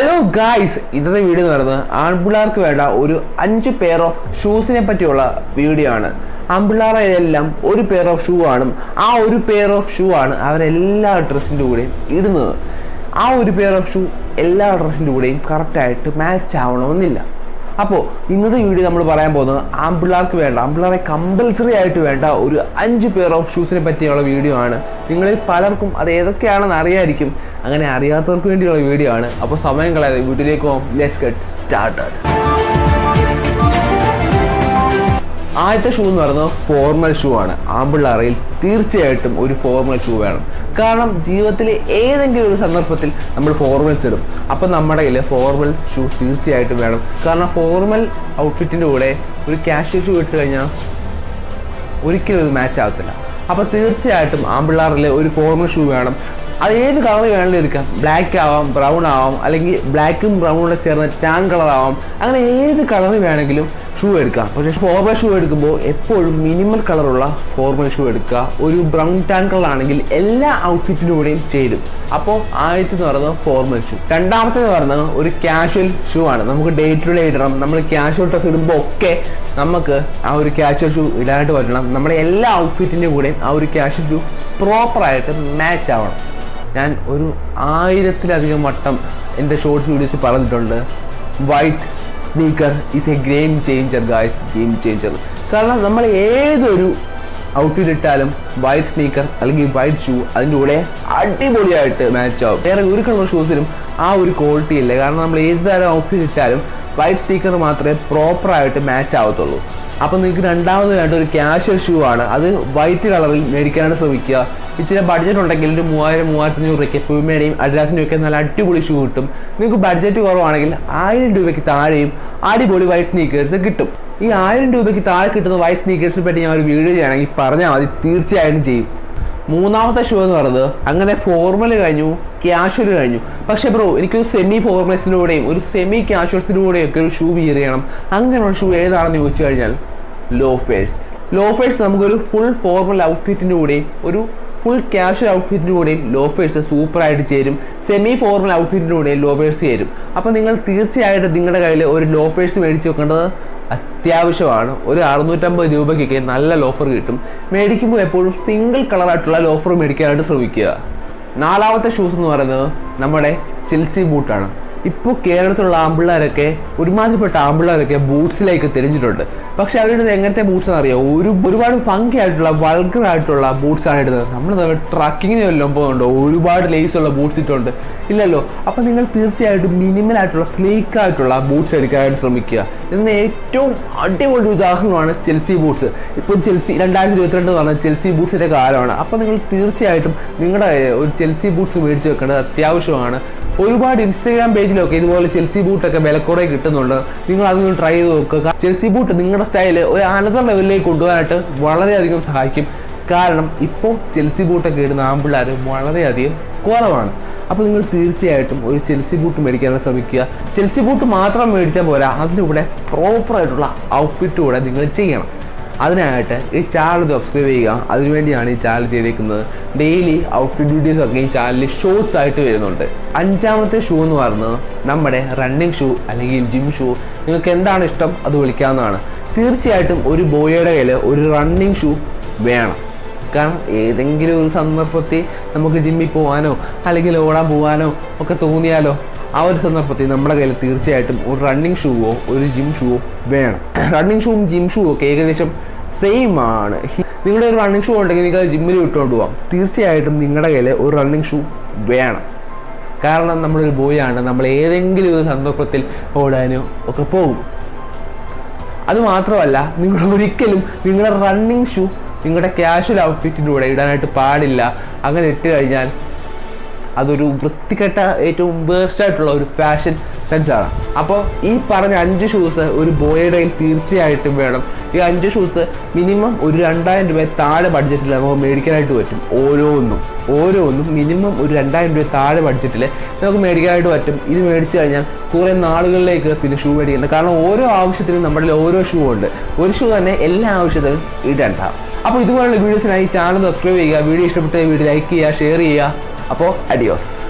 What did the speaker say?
Hello guys ഇന്നത്തെ video എന്ന് പറയുന്നത് ആൺപിള്ളേർക്ക് വേണ്ട ഒരു അഞ്ച് പെയർ ഓഫ് ഷൂസിനെ പറ്റിയുള്ള വീഡിയോ ആണ്. ആൺപിള്ളേരെല്ലാം ഒരു പെയർ ഓഫ് ഷൂ ആണ് ആ ഒരു പെയർ ഓഫ് ഷൂ ആണ് അവരെല്ലാ ഡ്രസ്സിന്റെ കൂടെയും ഇടുന്നത്. ആ ഒരു പെയർ ഓഫ് ഷൂ എല്ലാ ഡ്രസ്സിന്റെ കൂടെയും കറക്റ്റായിട്ട് മാച്ച് ആവണമെന്നില്ല. അപ്പോൾ ഇന്നത്തെ വീഡിയോ നമ്മൾ പറയാൻ പോകുന്നത് ആംബുള്ളാർക്ക് വേണ്ട ആൺപിള്ളേരെ കമ്പൽസറി ആയിട്ട് വേണ്ട ഒരു അഞ്ച് പെയർ ഓഫ് ഷൂസിനെ പറ്റിയുള്ള വീഡിയോ ആണ്. നിങ്ങളിൽ പലർക്കും അത് ഏതൊക്കെയാണെന്ന് അറിയായിരിക്കും അങ്ങനെ അറിയാത്തവർക്ക് വേണ്ടിയുള്ള വീഡിയോ ആണ്. അപ്പോൾ സമയം കളയാതെ വീട്ടിലേക്ക് പോകാം. ലെറ്റ്സ് ഗെറ്റ് സ്റ്റാർട്ടഡ് ആദ്യത്തെ ഷൂ എന്ന് പറയുന്നത് ഫോർമൽ ഷൂ ആണ്. ആമ്പിള്ളറയിൽ തീർച്ചയായിട്ടും ഒരു ഫോർമൽ ഷൂ വേണം. കാരണം ജീവിതത്തിലെ ഏതെങ്കിലും ഒരു സന്ദർഭത്തിൽ നമ്മൾ ഫോർമൽസ് ഇടും. അപ്പം നമ്മുടെ കയ്യിൽ ഫോർമൽ ഷൂ തീർച്ചയായിട്ടും വേണം. കാരണം ഫോർമൽ ഔട്ട്ഫിറ്റിന്റെ കൂടെ ഒരു കാഷ്വൽ ഷൂ ഇട്ട് കഴിഞ്ഞാൽ ഒരിക്കലും ഇത് മാച്ച് ആകത്തില്ല അപ്പോൾ തീർച്ചയായിട്ടും ആമ്പിള്ളാറിൽ ഒരു ഫോർമൽ ഷൂ വേണം. അത് ഏത് കളർ വേണമെങ്കിലും എടുക്കാം. ബ്ലാക്ക് ആവാം ബ്രൗൺ ആവാം അല്ലെങ്കിൽ ബ്ലാക്കും ബ്രൗണും ചേർന്ന ടാൻ കളർ ആവാം. അങ്ങനെ ഏത് കളർ വേണമെങ്കിലും ഷൂ എടുക്കാം. പക്ഷേ ഫോർമൽ ഷൂ എടുക്കുമ്പോൾ എപ്പോഴും മിനിമൽ കളറുള്ള ഫോർമൽ ഷൂ എടുക്കുക. ഒരു ബ്രൗൺ ടാൻ കളർ ആണെങ്കിൽ എല്ലാ ഔട്ട്ഫിറ്റിലൂടെയും ചേരും. അപ്പോൾ ആദ്യത്തെ എന്ന് പറയുന്നത് ഫോർമൽ ഷൂ രണ്ടാമത്തെ എന്ന് പറയുന്നത് ഒരു കാഷ്വൽ ഷൂ ആണ്. നമുക്ക് ഡേ ടു ഡേ ഇടണം. നമ്മൾ കാഷ്വൽ ഡ്രസ്സ് ഇടുമ്പോൾ ഒക്കെ നമുക്ക് ആ ഒരു കാഷ്വൽ ഷൂ ഇടാനായിട്ട് പറ്റണം. നമ്മുടെ എല്ലാ ഔട്ട്ഫിറ്റിന്റെ കൂടെയും ആ ഒരു കാഷ്വൽ ഷൂ പ്രോപ്പറായിട്ട് മാച്ച് ആവണം. ഞാൻ ഒരു ആയിരത്തിലധികം വട്ടം എന്റെ ഷോർട്സ് വീഡിയോസ് പറഞ്ഞിട്ടുണ്ട്. White sneaker is a game changer guys game changer കാരണം നമ്മൾ ഏതൊരു ഔട്ട്ഫിറ്റ് ഇട്ടാലും വൈറ്റ് സ്നീക്കർ അല്ലെങ്കിൽ വൈറ്റ് ഷൂ അതിന്റെ കൂടെ അടിപൊളിയായിട്ട് മാച്ച് ആവും. വേറെ ഒരു കളർ ഷൂസിനും ആ ഒരു ക്വാളിറ്റി ഇല്ല. കാരണം നമ്മൾ ഏത് തരം ഔട്ട്ഫിറ്റ് ഇട്ടാലും വൈറ്റ് സ്നീക്കർ മാത്രമേ പ്രോപ്പറായിട്ട് മാച്ച് ആവത്തുള്ളൂ. അപ്പോൾ നിങ്ങൾക്ക് രണ്ടാമതായിട്ട് ഒരു ക്യാഷ്വൽ ഷൂ ആണ്. അത് വൈറ്റ് കളറിൽ മേടിക്കാനാണ് ശ്രമിക്കുക. ഇച്ചിരി ബഡ്ജറ്റ് ഉണ്ടെങ്കിൽ ഒരു മൂവായിരം മൂവായിരത്തി അഞ്ഞൂറ് രൂപയ്ക്ക് പ്യൂമയുടെയും അഡിഡാസിന്റെയും ഒക്കെ നല്ല അടിപൊളി ഷൂ കിട്ടും. നിങ്ങൾക്ക് ബഡ്ജറ്റ് കുറവാണെങ്കിൽ ആയിരം രൂപയ്ക്ക് താഴെയും അടിപൊളി വൈറ്റ് സ്നീക്കേഴ്സ് കിട്ടും. ഈ ആയിരം രൂപയ്ക്ക് താഴെ കിട്ടുന്ന വൈറ്റ് സ്നീക്കേഴ്സിനെ പറ്റി ഞാൻ ഒരു വീഡിയോ ചെയ്യണമെങ്കിൽ പറഞ്ഞാൽ മതി. തീർച്ചയായിട്ടും ചെയ്യും. മൂന്നാമത്തെ ഷൂ എന്ന് പറയുന്നത് അങ്ങനെ ഫോർമൽ കഴിഞ്ഞു ക്യാഷ്വൽ കഴിഞ്ഞു. പക്ഷേ ബ്രോ എനിക്കൊരു സെമി ഫോർമൽസിലൂടെയും ഒരു സെമി ക്യാഷ്വൽസിലൂടെയും ഒക്കെ ഒരു ഷൂ വിയർ ചെയ്യണം. അങ്ങനെയുള്ള ഷൂ ഏതാണെന്ന് ചോദിച്ചു കഴിഞ്ഞാൽ ലോഫേഴ്സ് ലോഫേഴ്സ് നമുക്കൊരു ഫുൾ ഫോർമൽ ഔട്ട്ഫിറ്റിന്റെ കൂടെയും ഒരു ഫുൾ ക്യാഷ്വൽ ഔട്ട്ഫിറ്റിന്റെ കൂടെയും ലോഫേഴ്സ് സൂപ്പറായിട്ട് ചേരും. സെമി ഫോർമൽ ഔട്ട്ഫിറ്റിന്റെ കൂടെയും ലോഫേഴ്സ് ചേരും. അപ്പോൾ നിങ്ങൾ തീർച്ചയായിട്ടും നിങ്ങളുടെ കയ്യിൽ ഒരു ലോഫേഴ്സ് മേടിച്ച് വെക്കേണ്ടത് അത്യാവശ്യമാണ്. ഒരു അറുന്നൂറ്റമ്പത് രൂപയ്ക്കൊക്കെ നല്ല ലോഫർ കിട്ടും. മേടിക്കുമ്പോൾ എപ്പോഴും സിംഗിൾ കളറായിട്ടുള്ള ലോഫർ മേടിക്കാനായിട്ട് ശ്രമിക്കുക. നാലാമത്തെ ഷൂസ് എന്ന് പറയുന്നത് നമ്മുടെ ചെൽസി ബൂട്ടാണ് ഇപ്പോൾ കേരളത്തിലുള്ള ആമ്പിള്ളേരൊക്കെ ഒരുമാതിരിപ്പെട്ട ആമ്പിള്ളേരൊക്കെ ബൂട്ട്സിലേക്ക് തിരിഞ്ഞിട്ടുണ്ട്. പക്ഷെ അവരുടെ എങ്ങനത്തെ ബൂട്ട്സ് അറിയോ? ഒരു ഒരുപാട് ഫങ്കി ആയിട്ടുള്ള വൾഗർ ആയിട്ടുള്ള ബൂട്ട്സ് ആണ് ഇടുന്നത് നമ്മൾ ട്രക്കിങ്ങിന് വല്ലതും പോകുന്നുണ്ടോ ഒരുപാട് ലേസ് ഉള്ള ബൂട്ട്സ് ഇട്ടുണ്ട് ഇല്ലല്ലോ? അപ്പോൾ നിങ്ങൾ തീർച്ചയായിട്ടും മിനിമൽ ആയിട്ടുള്ള സ്ലീക്ക് ആയിട്ടുള്ള ബൂട്ട്സ് എടുക്കാനായിട്ട് ശ്രമിക്കുക. ഇതിന് ഏറ്റവും അടിപൊളി ഉദാഹരണമാണ് ചെൽസി ബൂട്ട്സ് ഇപ്പോൾ ചെൽസി രണ്ടായിരത്തി ഇരുപത്തിരണ്ട് എന്ന് പറഞ്ഞാൽ ചെൽസി ബൂട്ട്സിന്റെ കാലമാണ്. അപ്പോൾ നിങ്ങൾ തീർച്ചയായിട്ടും നിങ്ങളുടെ ഒരു ചെൽസി ബൂട്ട്സ് മേടിച്ച് വെക്കേണ്ടത് അത്യാവശ്യമാണ്. ഒരുപാട് ഇൻസ്റ്റാഗ്രാം പേജിലൊക്കെ ഇതുപോലെ ചെൽസി ബൂട്ടൊക്കെ വിലക്കുറേ കിട്ടുന്നുണ്ട്. നിങ്ങൾ അതൊന്നും ട്രൈ ചെയ്ത് നോക്കുക ചെൽസി ബൂട്ട് നിങ്ങളുടെ സ്റ്റൈൽ ഒരു അനന്തർ ലെവലിലേക്ക് കൊണ്ടുപോകാനായിട്ട് വളരെയധികം സഹായിക്കും. കാരണം ഇപ്പോൾ ചെൽസി ബൂട്ടൊക്കെ ഇടുന്ന ആമ്പിള്ളേർ വളരെയധികം കുറവാണ്. അപ്പോൾ നിങ്ങൾ തീർച്ചയായിട്ടും ഒരു ചെൽസി ബൂട്ട് മേടിക്കാൻ ശ്രമിക്കുക. ചെൽസി ബൂട്ട് മാത്രം മേടിച്ചാൽ പോരാ. അതിന്റെ കൂടെ പ്രോപ്പറായിട്ടുള്ള ഔട്ട്ഫിറ്റ് കൂടെ നിങ്ങൾ ചെയ്യണം. അതിനായിട്ട് ഈ ചാനൽ സബ്സ്ക്രൈബ് ചെയ്യുക. അതിനുവേണ്ടിയാണ് ഈ ചാനൽ ചെയ്തിരിക്കുന്നത് ഡെയിലി ഔട്ട്ഫിറ്റ് വീഡിയോസ് ഒക്കെ ഈ ചാനലിൽ ഷോർട്സ് ആയിട്ട് വരുന്നുണ്ട്. അഞ്ചാമത്തെ ഷൂ എന്ന് പറയുന്നത് നമ്മുടെ റണ്ണിങ് ഷൂ അല്ലെങ്കിൽ ജിം ഷൂ നിങ്ങൾക്ക് എന്താണ് ഇഷ്ടം? അത് വിളിക്കാവുന്നതാണ്. തീർച്ചയായിട്ടും ഒരു ബോയുടെ കയ്യിൽ ഒരു റണ്ണിങ് ഷൂ വേണം. കാരണം ഏതെങ്കിലും ഒരു സന്ദർഭത്തിൽ നമുക്ക് ജിമ്മിൽ പോകാനോ അല്ലെങ്കിൽ ഓടാൻ പോകാനോ ഒക്കെ തോന്നിയാലോ ആ ഒരു സന്ദർഭത്തിൽ നമ്മുടെ കയ്യിൽ തീർച്ചയായിട്ടും ഒരു റണ്ണിങ് ഷൂവോ ഒരു ജിം ഷൂവോ വേണം. റണ്ണിങ് ഷൂവും ജിം ഷൂവും ഒക്കെ ഏകദേശം സെയിം ആണ്. നിങ്ങളുടെ ഒരു റണ്ണിങ് ഷൂ ഉണ്ടെങ്കിൽ നിങ്ങൾ ജിമ്മിൽ വിട്ടുകൊണ്ട് പോകാം തീർച്ചയായിട്ടും നിങ്ങളുടെ കയ്യിൽ ഒരു റണ്ണിങ് ഷൂ വേണം. കാരണം നമ്മളൊരു ബോയാണ് നമ്മൾ ഏതെങ്കിലും ഒരു സന്ദർഭത്തിൽ ഓടാനോ ഒക്കെ പോകും. അതുമാത്രമല്ല നിങ്ങൾ ഒരിക്കലും നിങ്ങളുടെ റണ്ണിങ് ഷൂ നിങ്ങളുടെ ക്യാഷ്വൽ ഔട്ട്ഫിറ്റിന്റെ കൂടെ ഇടാനായിട്ട് പാടില്ല. അങ്ങനെ ഇട്ട് കഴിഞ്ഞാൽ അതൊരു വൃത്തികെട്ട ഏറ്റവും വേർസ്റ്റ് ആയിട്ടുള്ള ഒരു ഫാഷൻ സെൻസാണ് അപ്പോൾ ഈ പറഞ്ഞ അഞ്ച് ഷൂസ് ഒരു ബോയുടെ കയ്യിൽ തീർച്ചയായിട്ടും വേണം. ഈ അഞ്ച് ഷൂസ് മിനിമം ഒരു രണ്ടായിരം രൂപ താഴെ ബഡ്ജറ്റിൽ നമുക്ക് മേടിക്കാനായിട്ട് പറ്റും. ഓരോന്നും ഓരോന്നും മിനിമം ഒരു രണ്ടായിരം രൂപ താഴെ ബഡ്ജറ്റിൽ നമുക്ക് മേടിക്കാനായിട്ട് പറ്റും. ഇത് മേടിച്ചു കഴിഞ്ഞാൽ കുറേ നാളുകളിലേക്ക് പിന്നെ ഷൂ മേടിക്കുന്നത് കാരണം ഓരോ ആവശ്യത്തിനും നമ്മുടെ ഓരോ ഷൂ ഉണ്ട്. ഒരു ഷൂ തന്നെ എല്ലാ ആവശ്യത്തിനും ഇടണ്ട. അപ്പോൾ ഇതുപോലുള്ള വീഡിയോസിനായി ചാനൽ സബ്സ്ക്രൈബ് ചെയ്യുക വീഡിയോ ഇഷ്ടപ്പെട്ട വീഡിയോ ലൈക്ക് ചെയ്യുക ഷെയർ ചെയ്യുക. അപ്പോൾ അഡിയോസ്.